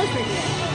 videos for you.